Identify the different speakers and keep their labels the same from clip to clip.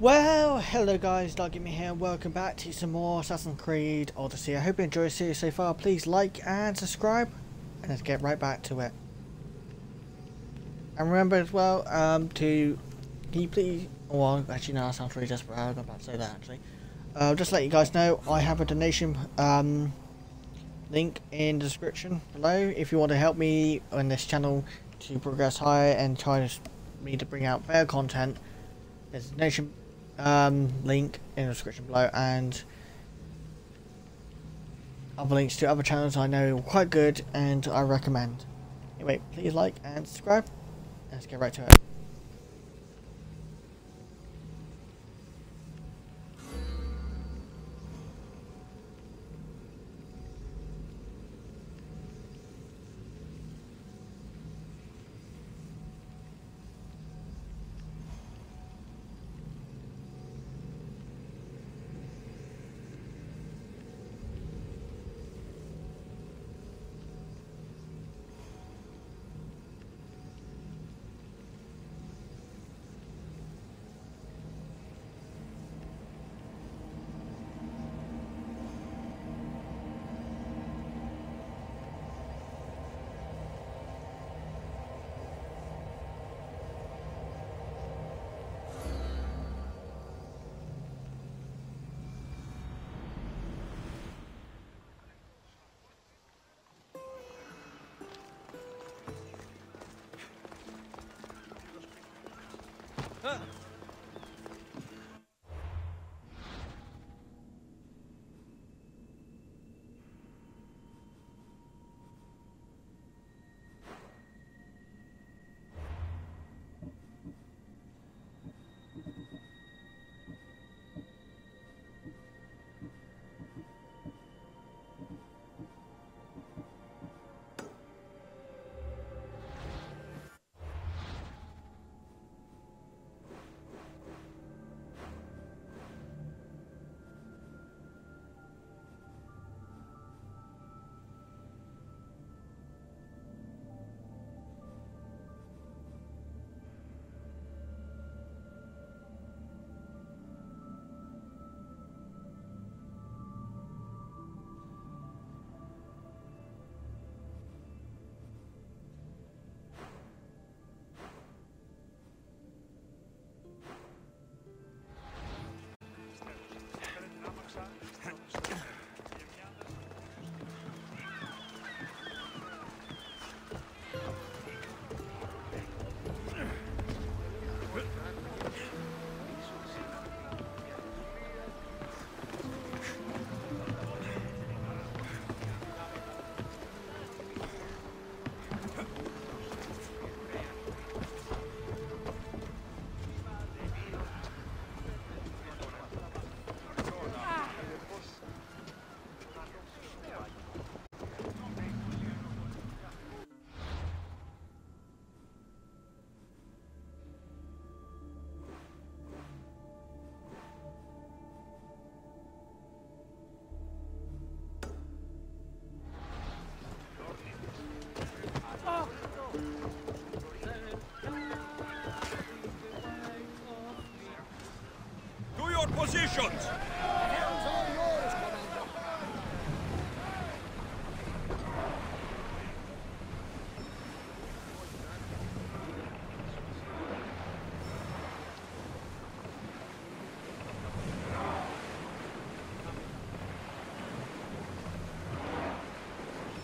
Speaker 1: Well, hello guys, Dark Gaming here, welcome back to some more Assassin's Creed Odyssey. I hope you enjoyed the series so far. Please like and subscribe, and let's get right back to it. And remember as well, um, to, can you please, well, actually no, that sounds really desperate, I was about to say that actually. Uh, just let you guys know, I have a donation um, link in the description below if you want to help me on this channel to progress higher and try to, me to bring out better content. There's a donation um, link in the description below and other links to other channels I know are quite good and I recommend. Anyway, please like and subscribe. Let's get right to it.
Speaker 2: To positions!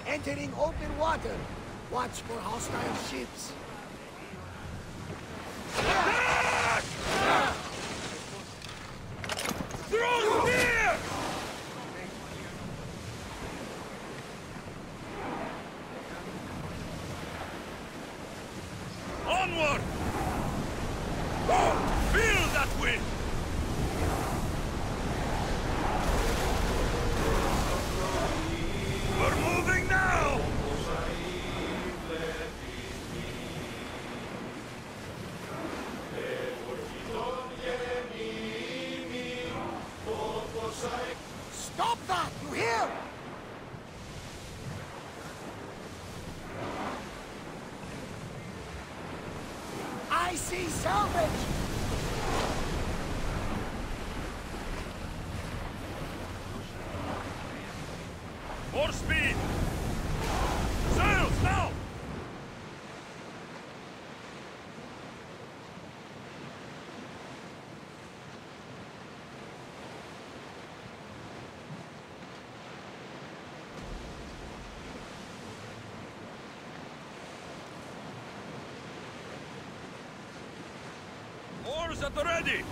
Speaker 3: Entering open water. Watch for hostile ships. Oars at the ready!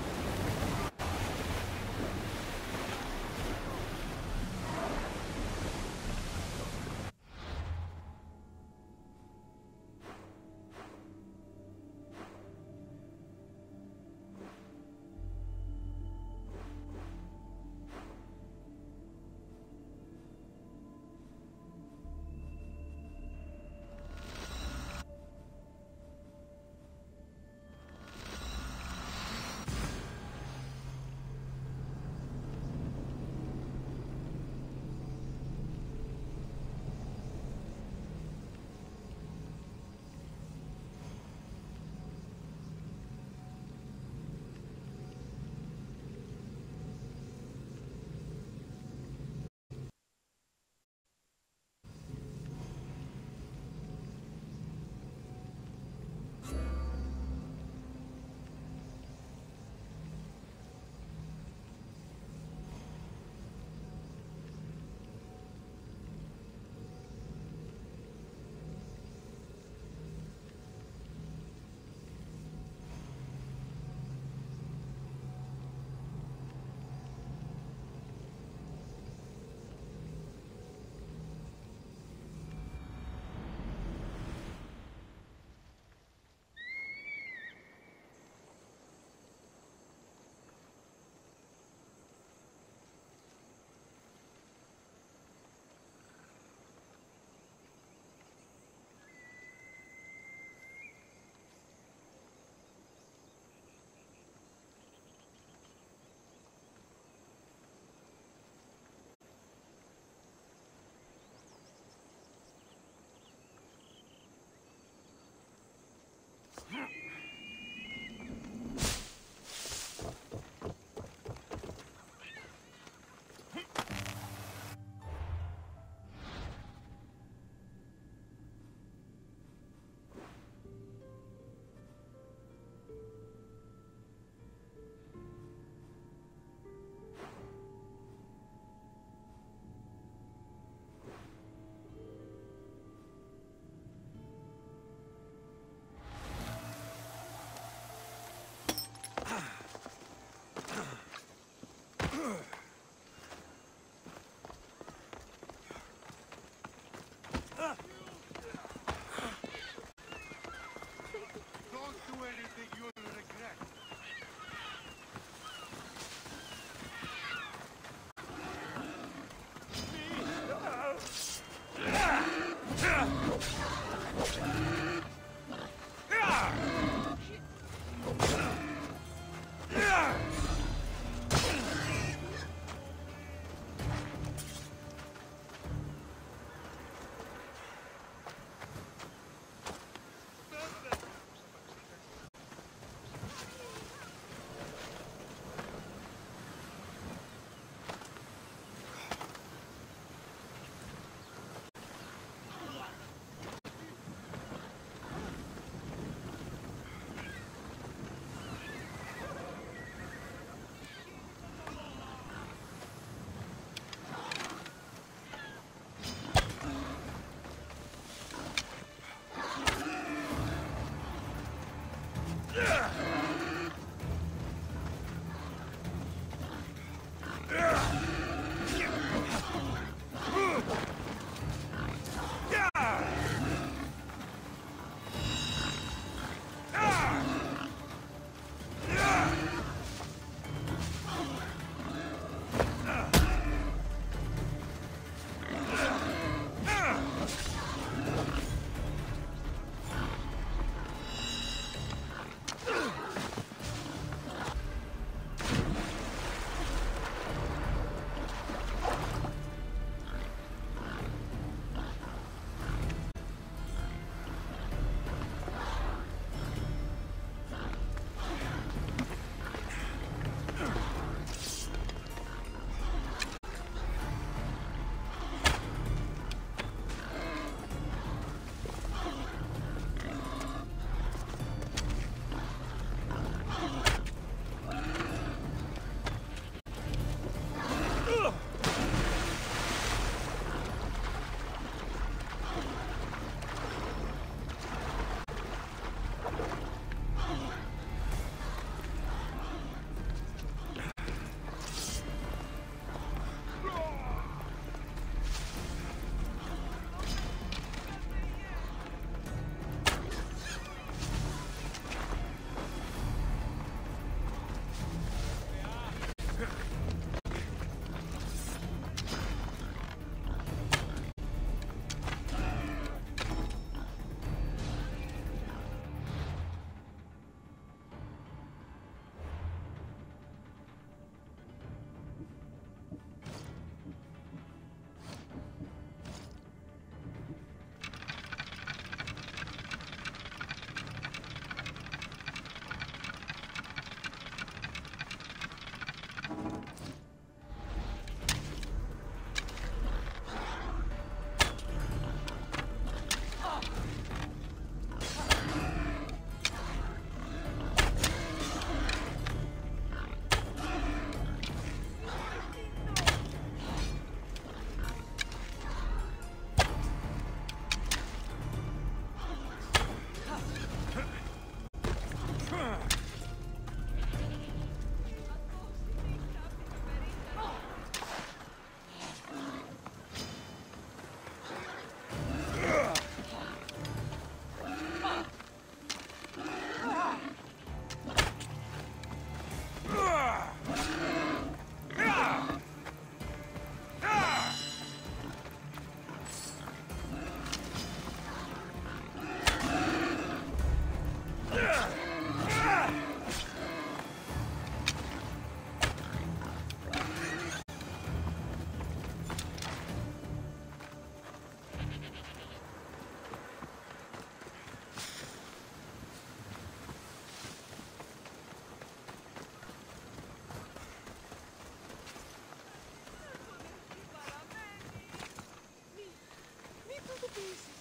Speaker 4: tudo dizes.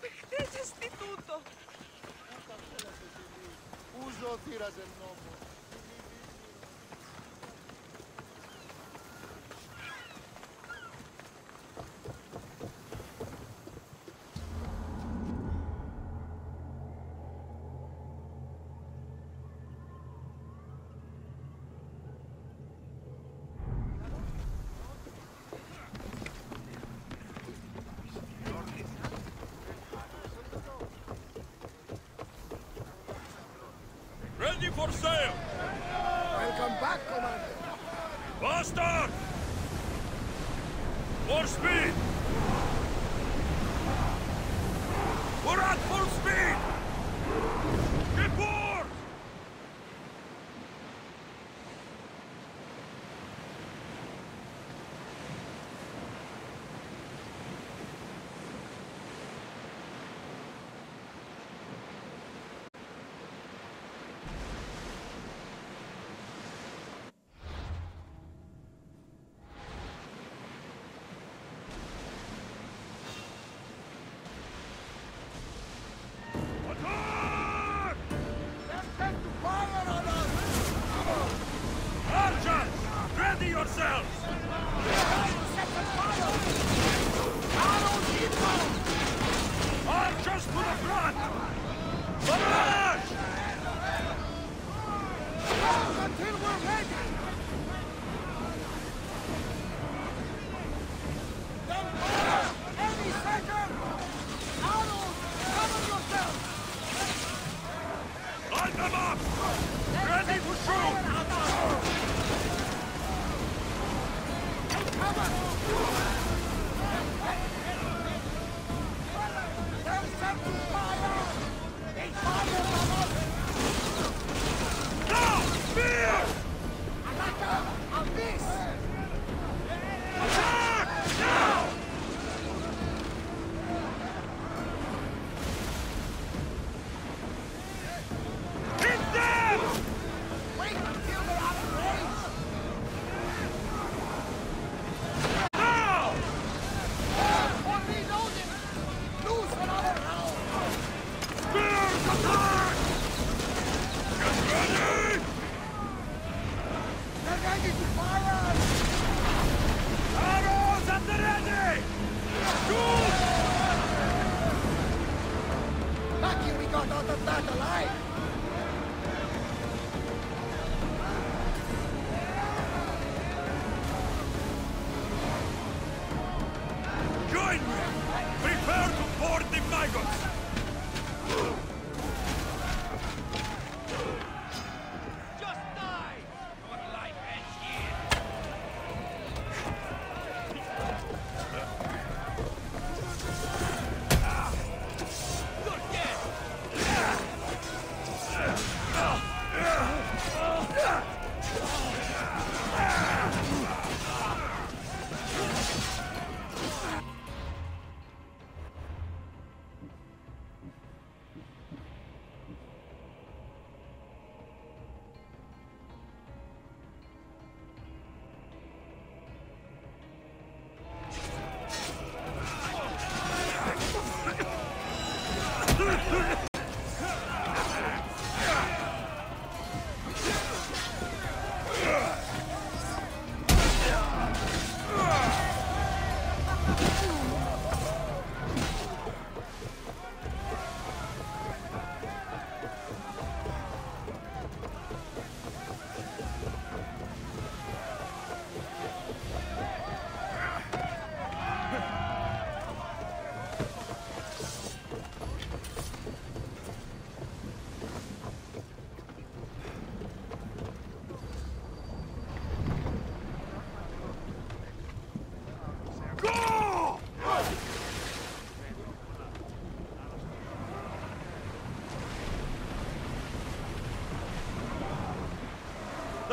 Speaker 5: Perdes de tudo. Usa
Speaker 6: o tiras em
Speaker 3: Ready for sale.
Speaker 2: Welcome back, Commander!
Speaker 3: Faster! More speed!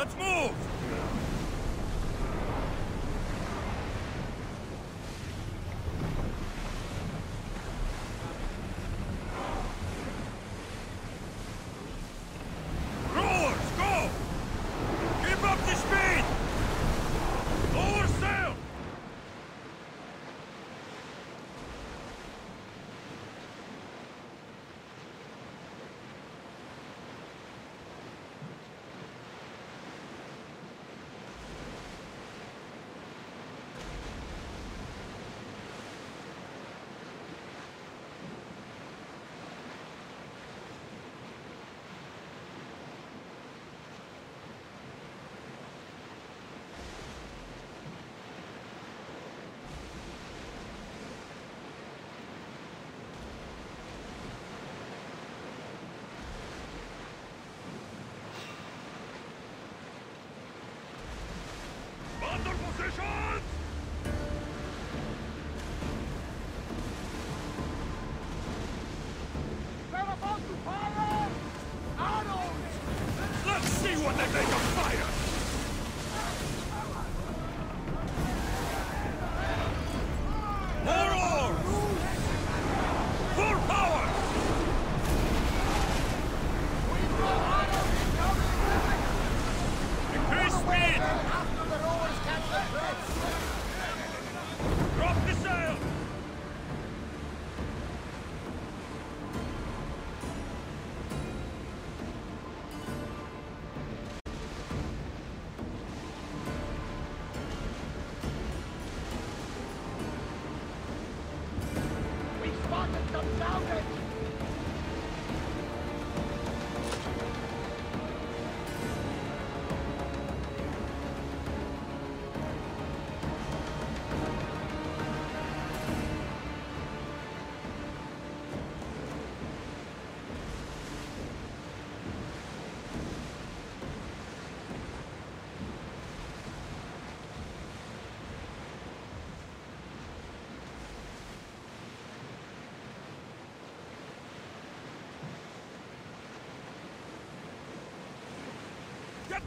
Speaker 3: Let's move!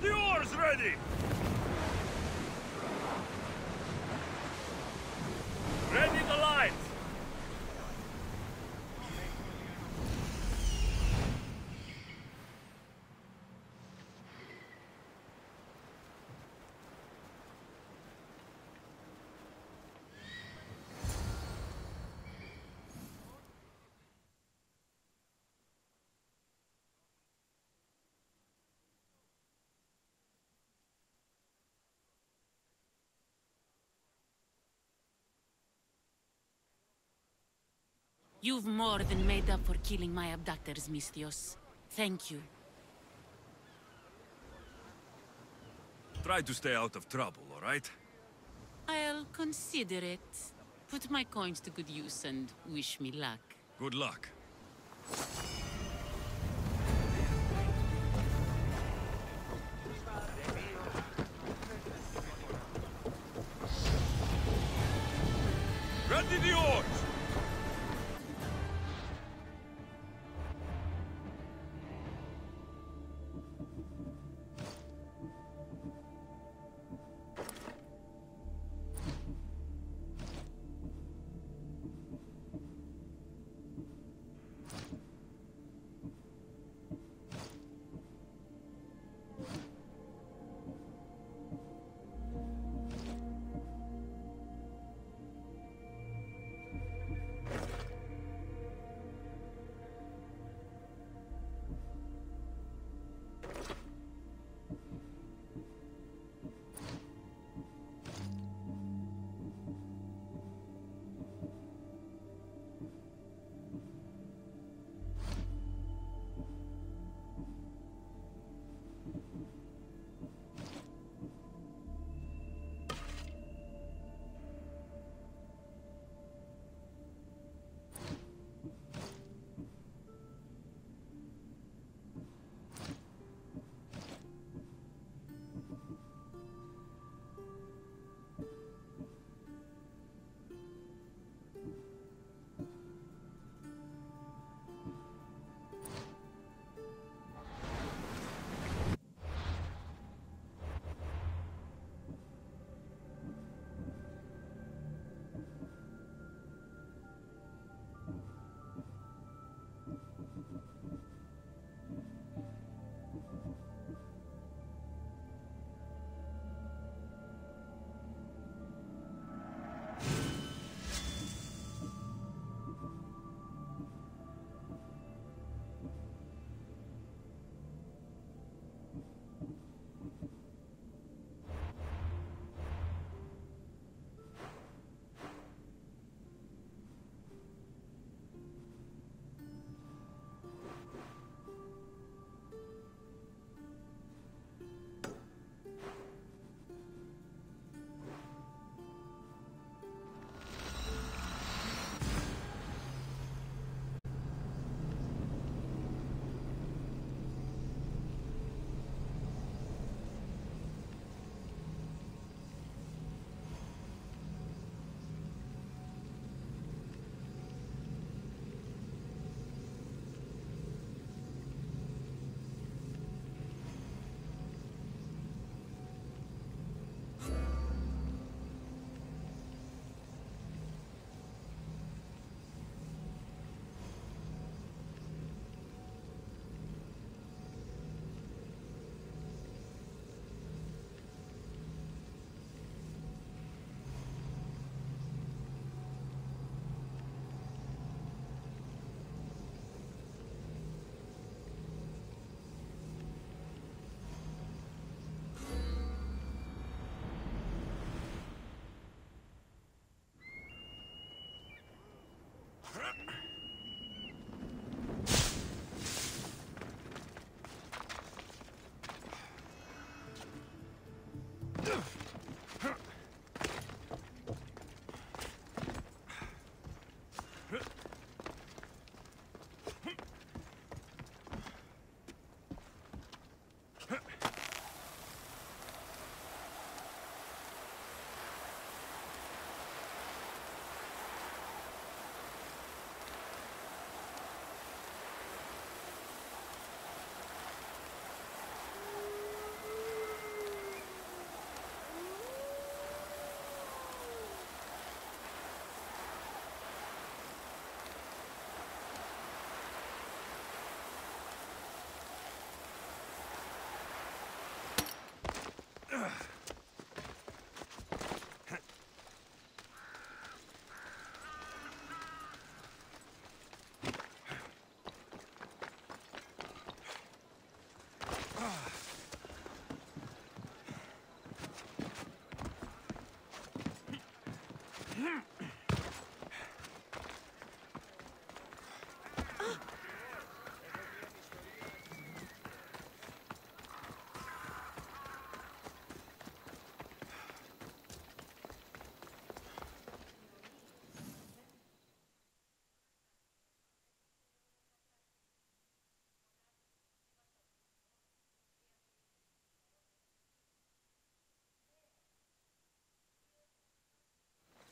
Speaker 3: Get the oars ready! Ready the lights!
Speaker 7: You've more than made up for killing my abductors, Misthios. Thank you.
Speaker 3: Try to stay out of trouble, alright?
Speaker 7: I'll consider it. Put my coins to good use and wish me luck.
Speaker 3: Good luck. Ready the oars!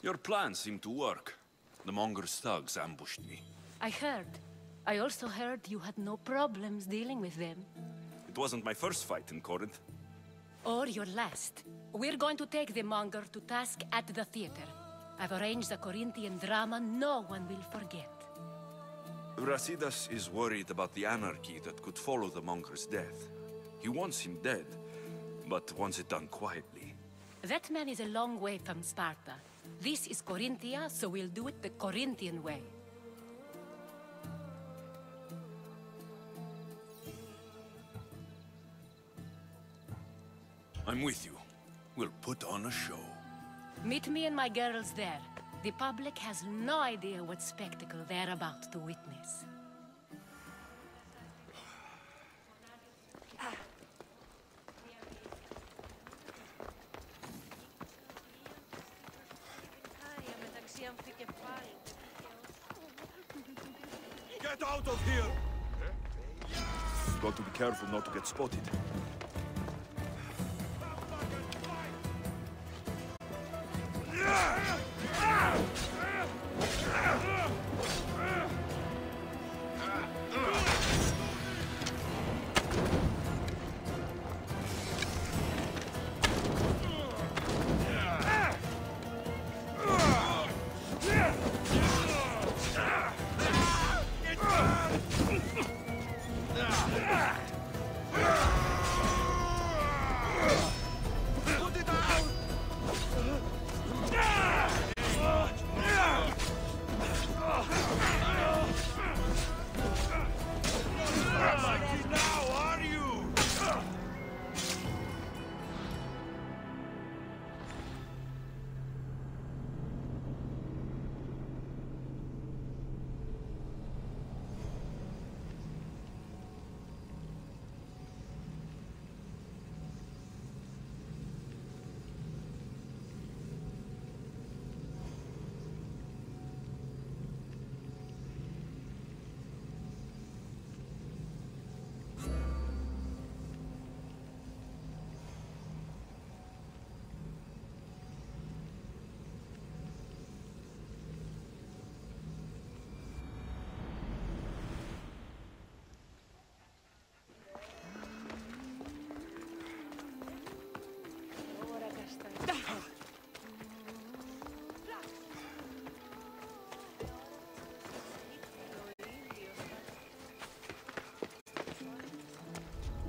Speaker 3: Your plan seemed to work. The Monger's thugs ambushed me.
Speaker 8: I heard. I also heard you had no problems dealing with them.
Speaker 3: It wasn't my first fight in Corinth.
Speaker 8: Or your last. We're going to take the monger to task at the theater. I've arranged a Corinthian drama no one will forget.
Speaker 3: Brasidas is worried about the anarchy that could follow the Monger's death. He wants him dead, but wants it done quietly.
Speaker 8: That man is a long way from Sparta. This is Corinthia, so we'll do it the Corinthian way.
Speaker 3: I'm with you. We'll put on a show.
Speaker 8: Meet me and my girls there. The public has no idea what spectacle they're about to witness.
Speaker 3: Get out of here! Got to be careful not to get spotted.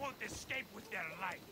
Speaker 9: Won't escape with their life.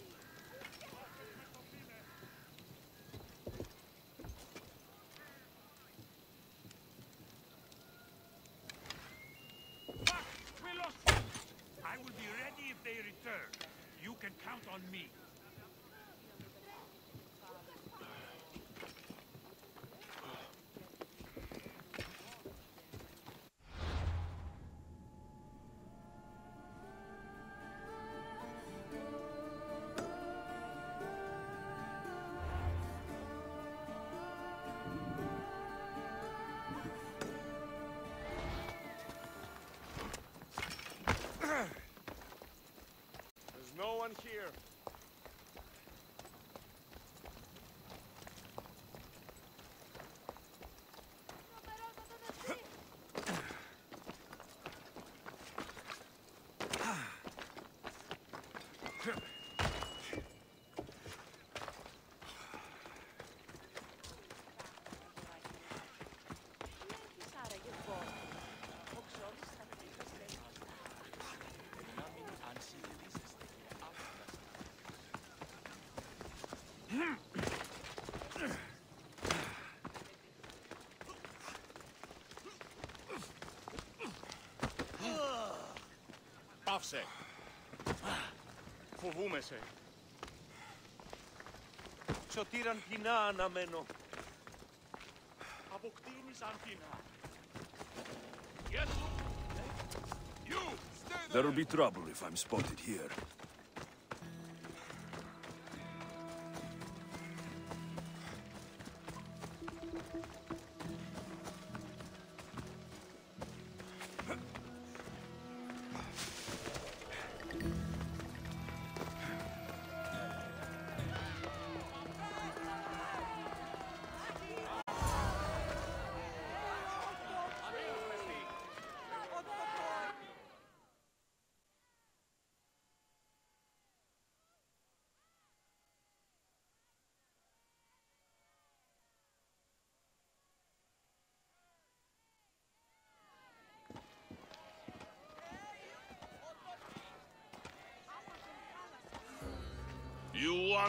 Speaker 6: one here. Πάυσε. Φοβούμαι σε. Σωτήραν κοινά αναμένω. Αποκτήνεις Ανθίνα. Yes. You! Stay there!
Speaker 3: There'll be trouble if I'm spotted here.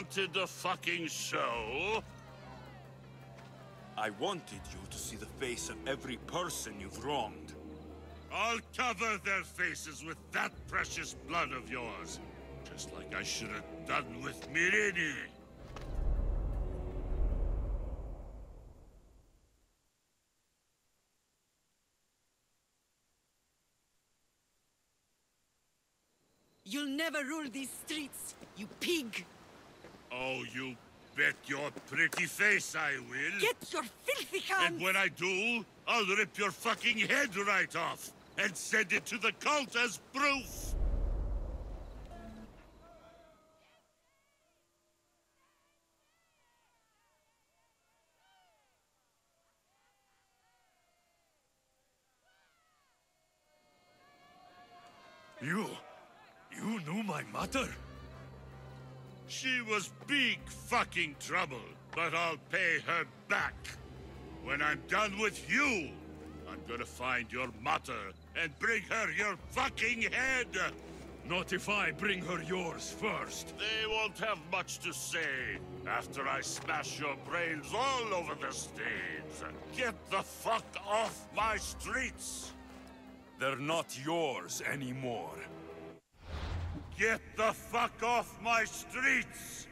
Speaker 9: Wanted the fucking show?
Speaker 3: I wanted you to see the face of every person you've wronged.
Speaker 9: I'll cover their faces with that precious blood of yours. Just like I should have done with Myrrine.
Speaker 10: You'll never rule these streets, you pig!
Speaker 9: Oh, you bet your pretty face I will.
Speaker 10: Get your filthy hands!
Speaker 9: And when I do, I'll rip your fucking head right off and send it to the cult as proof.
Speaker 3: You... you knew my mother?
Speaker 9: She was big fucking trouble, but I'll pay her back. When I'm done with you, I'm gonna find your mother and bring her your fucking head.
Speaker 3: Not if I bring her yours first.
Speaker 9: They won't have much to say after I smash your brains all over the stage. Get the fuck off my streets!
Speaker 3: They're not yours anymore.
Speaker 9: Get the fuck off my streets!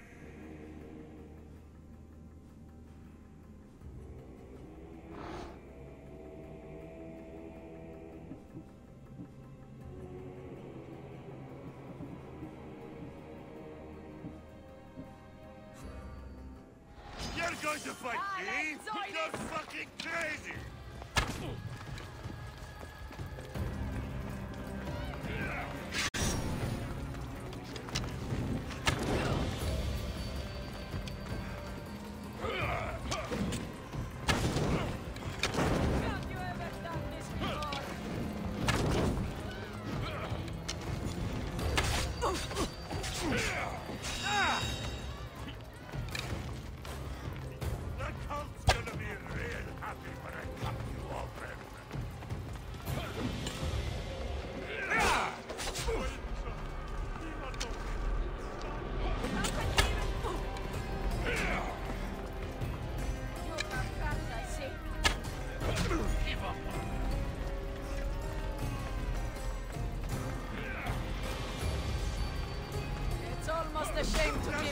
Speaker 9: You're going to fight me? You're fucking crazy!
Speaker 10: Almost a shame to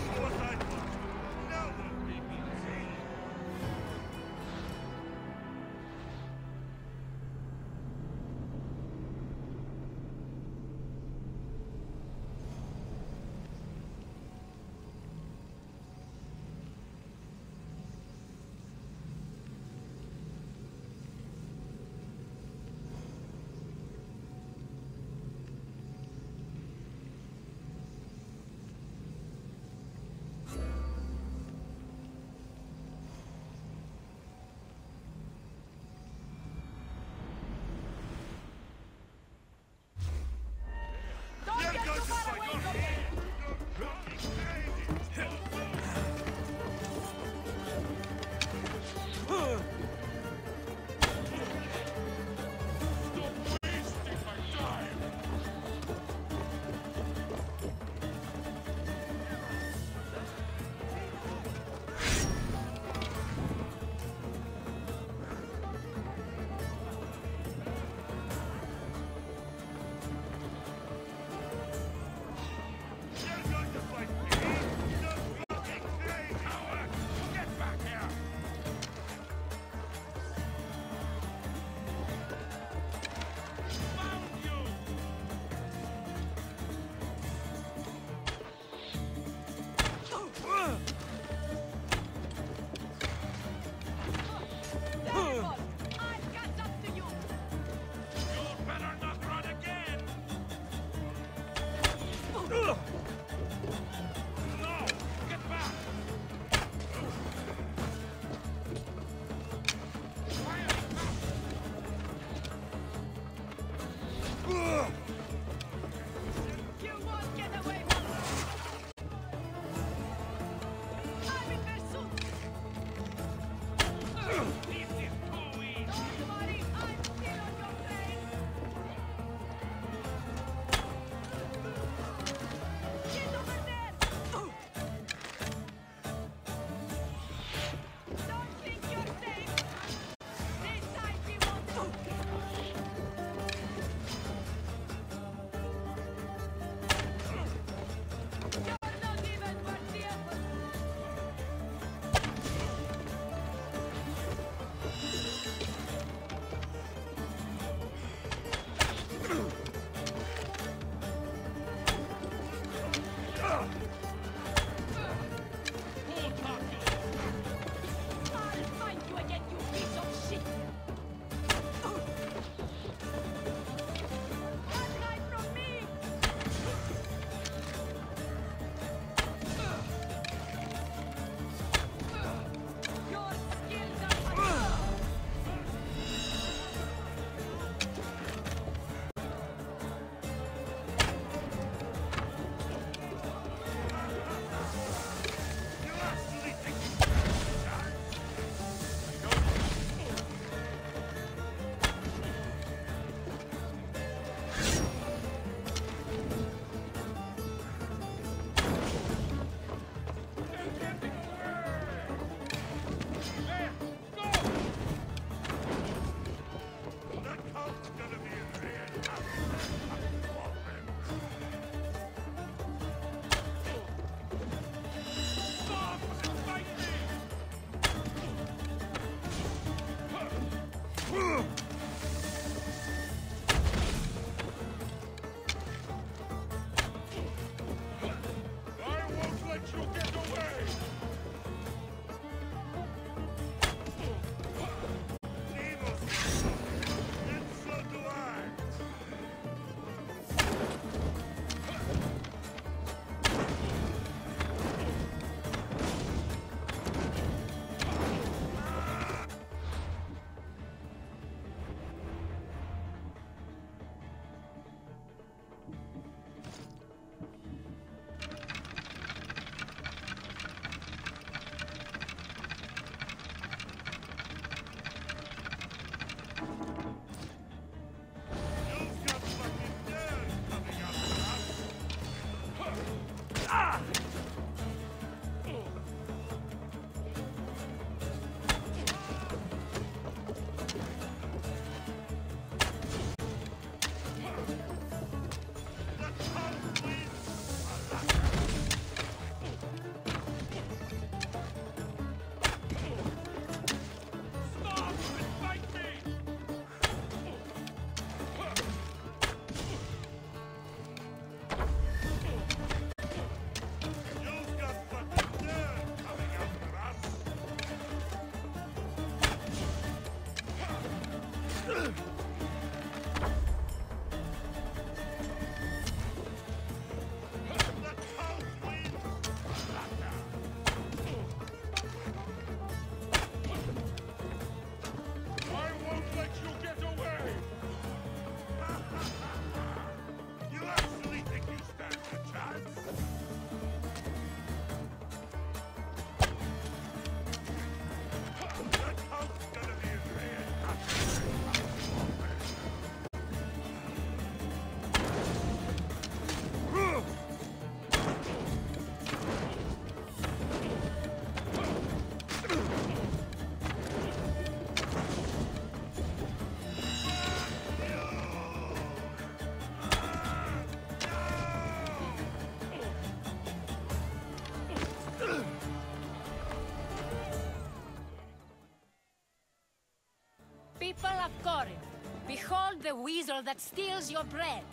Speaker 8: weasel that steals your bread,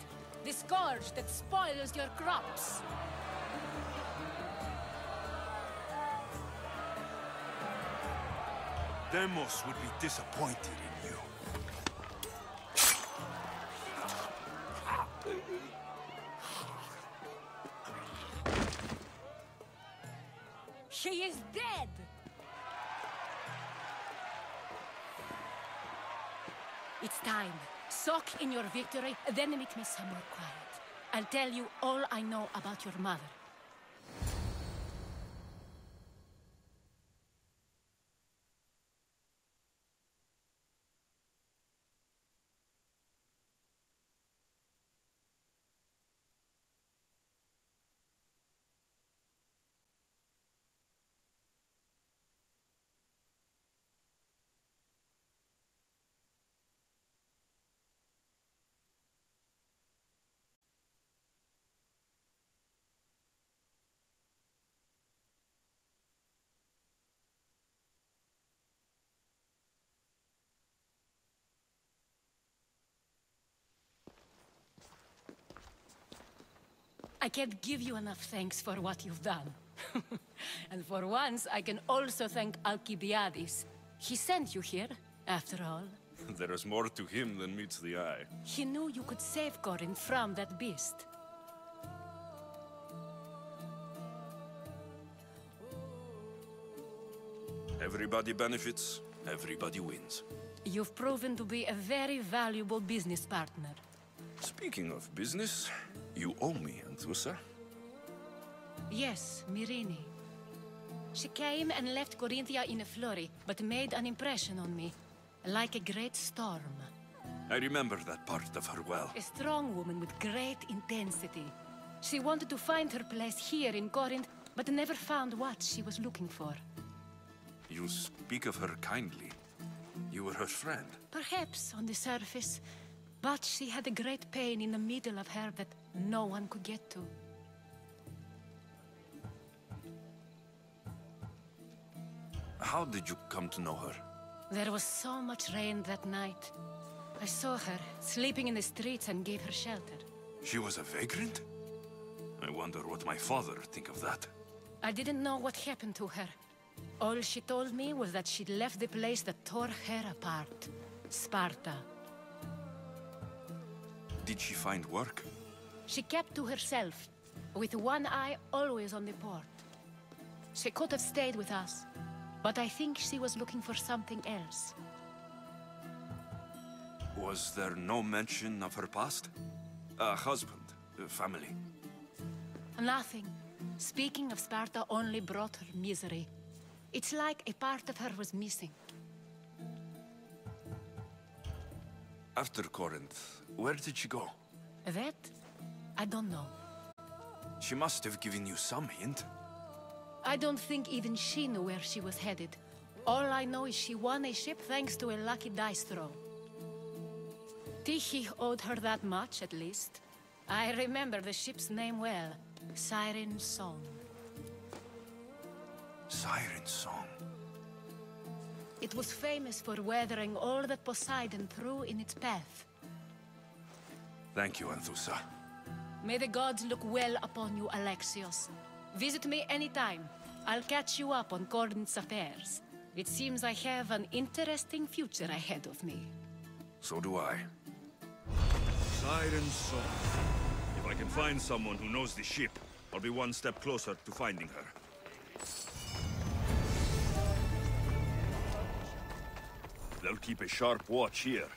Speaker 8: the scourge that spoils your crops.
Speaker 3: Demos would be disappointed
Speaker 8: then meet me somewhere quiet. I'll tell you all I know about your mother. I can't give you enough thanks for what you've done. and for once, I can also thank Alcibiades. He sent you here, after all.
Speaker 3: There is more to him than meets the eye.
Speaker 8: He knew you could save Corinth from that beast.
Speaker 3: Everybody benefits, everybody wins.
Speaker 8: You've proven to be a very valuable business partner.
Speaker 3: Speaking of business, you owe me, Anthousa.
Speaker 8: Yes, Myrrine. She came and left Corinthia in a flurry, but made an impression on me. Like a great storm.
Speaker 3: I remember that part of her well.
Speaker 8: A strong woman with great intensity. She wanted to find her place here in Corinth, but never found what she was looking for.
Speaker 3: You speak of her kindly. You were her friend.
Speaker 8: Perhaps on the surface, but she had a great pain in the middle of her that no one could get to.
Speaker 3: How did you come to know her?
Speaker 8: There was so much rain that night. I saw her, sleeping in the streets and gave her shelter.
Speaker 3: She was a vagrant? I wonder what my father think of that.
Speaker 8: I didn't know what happened to her. All she told me was that she'd left the place that tore her apart. Sparta.
Speaker 3: Did she find work?
Speaker 8: She kept to herself, with one eye always on the port. She could have stayed with us, but I think she was looking for something else.
Speaker 3: Was there no mention of her past? A husband, a family?
Speaker 8: Nothing. Speaking of Sparta only brought her misery. It's like a part of her was missing.
Speaker 3: After Corinth, where did she go?
Speaker 8: That? I don't know.
Speaker 3: She must have given you some hint.
Speaker 8: I don't think even she knew where she was headed. All I know is she won a ship thanks to a lucky dice throw. Tyche owed her that much, at least. I remember the ship's name well. Siren Song.
Speaker 3: Siren Song.
Speaker 8: It was famous for weathering all that Poseidon threw in its path.
Speaker 3: Thank you, Anthousa.
Speaker 8: May the gods look well upon you, Alexios. Visit me anytime. I'll catch you up on Corinth's affairs. It seems I have an interesting future ahead of me.
Speaker 3: So do I.
Speaker 9: Siren Song. If I can find someone who knows the ship, I'll be one step closer to finding her. They'll keep a sharp watch here.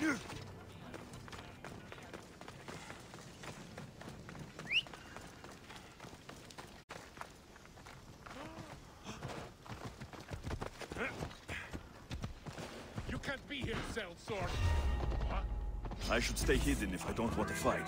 Speaker 6: You can't be here, Cell Sword. Huh?
Speaker 3: I should stay hidden if I don't want to fight.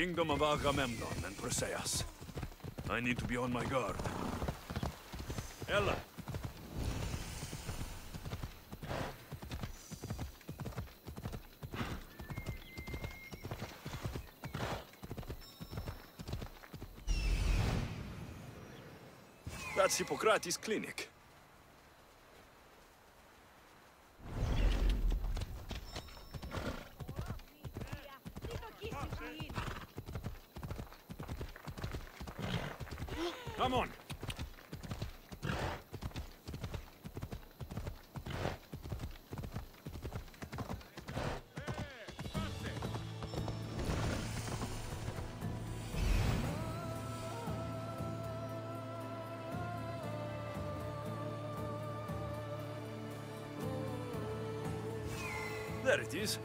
Speaker 3: Kingdom of Agamemnon and Briseis. I need to be on my guard. Ella! That's Hippocrates Clinic. There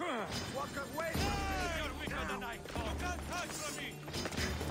Speaker 3: Walk away! Ah, you're
Speaker 9: weaker than I thought. You can't touch me!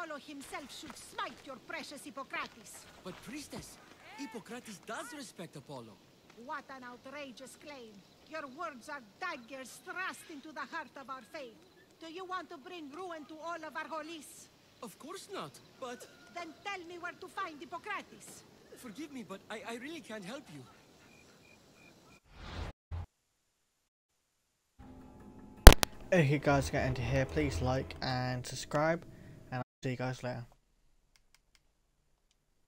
Speaker 11: Apollo himself should smite your precious Hippocrates.
Speaker 12: But priestess, Hippocrates does respect Apollo.
Speaker 11: What an outrageous claim. Your words are daggers thrust into the heart of our faith. Do you want to bring ruin to all of our holies?
Speaker 12: Of course not, but
Speaker 11: Then tell me where to find Hippocrates.
Speaker 12: forgive me, but I, I really can't help you.
Speaker 1: If you guys get into here, please like and subscribe, and